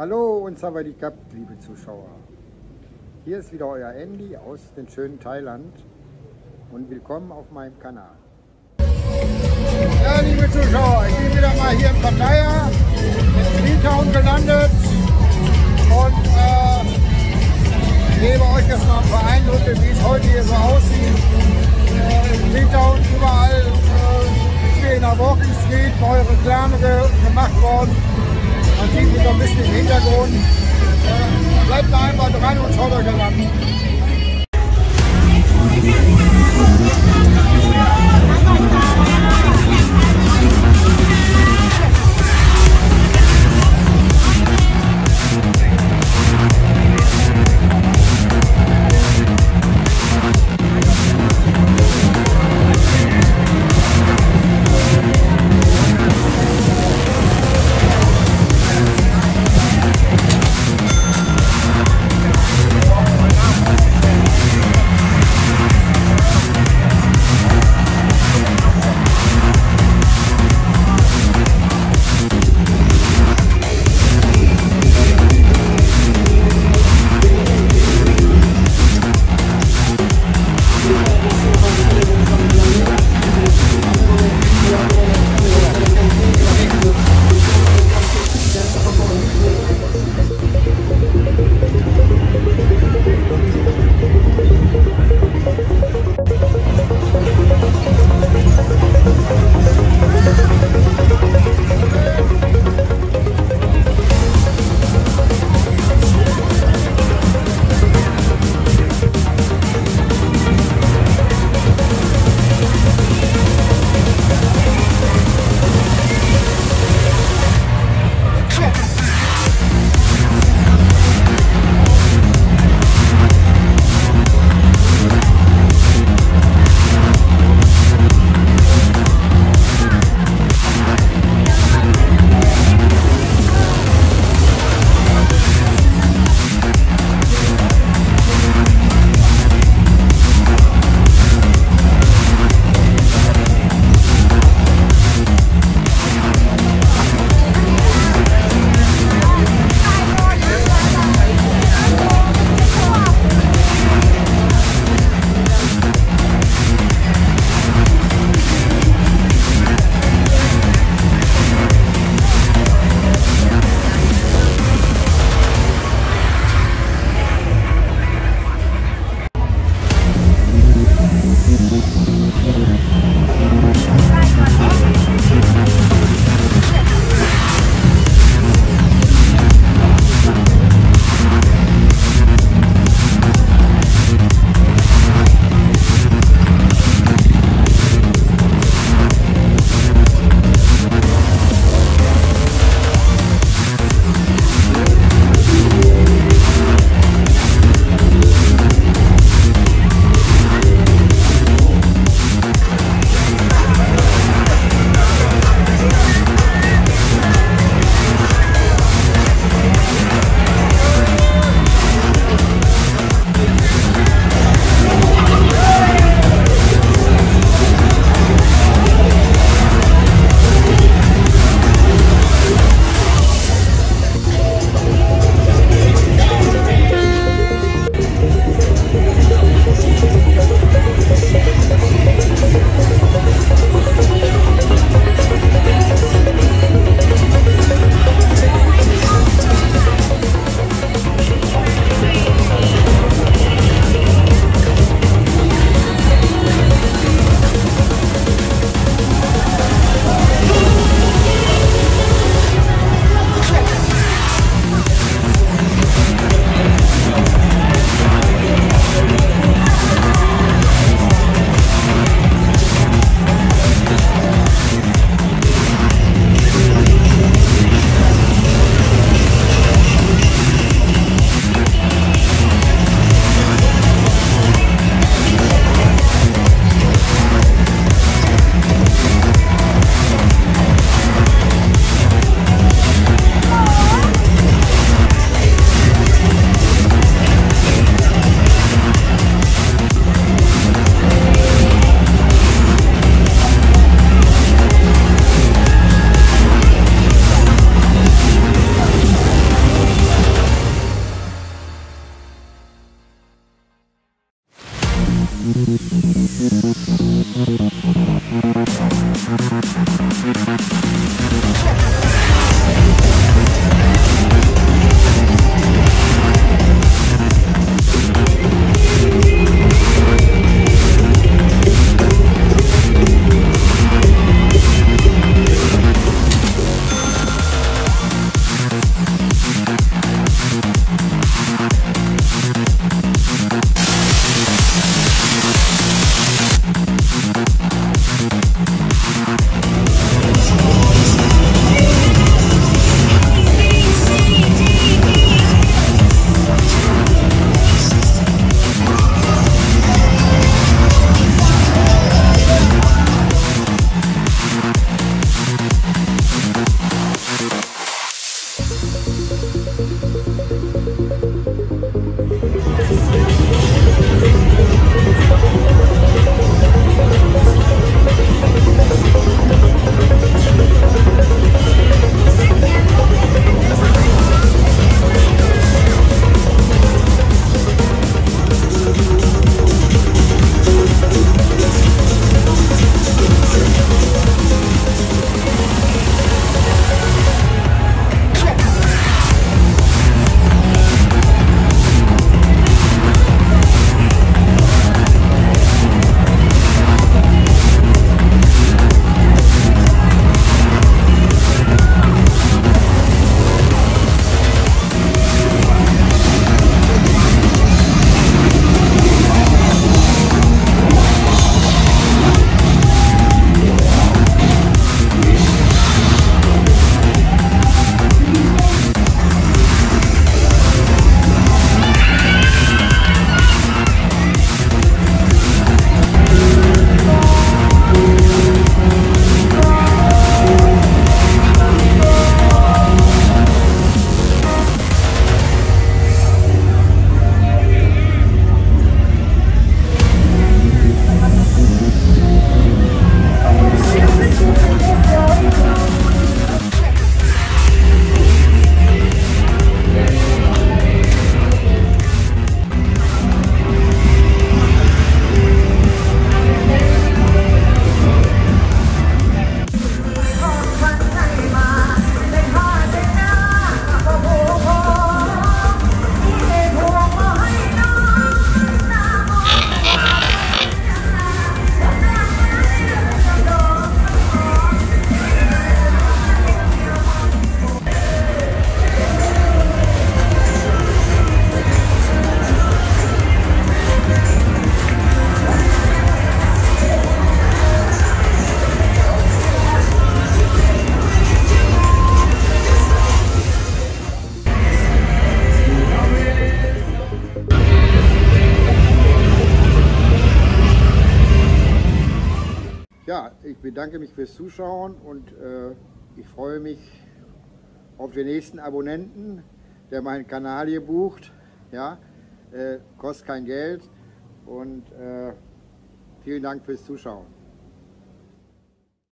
Hallo und Sawadikap, liebe Zuschauer. Hier ist wieder euer Andy aus dem schönen Thailand und willkommen auf meinem Kanal. Ja, liebe Zuschauer, ich bin wieder mal hier in Pattaya, in Freetown gelandet und äh, gebe euch jetzt mal ein paar Eindrücke, wie es heute hier so aussieht. Äh, in Freetown überall äh, in der Walking Street neue Reklame gemacht worden. Sieht mich so ein bisschen im Hintergrund. Bleibt da einfach dran und schaut euch an. Bedanke mich fürs Zuschauen und äh, ich freue mich auf den nächsten Abonnenten, der meinen Kanal hier bucht. Ja, äh, kostet kein Geld und äh, vielen Dank fürs Zuschauen.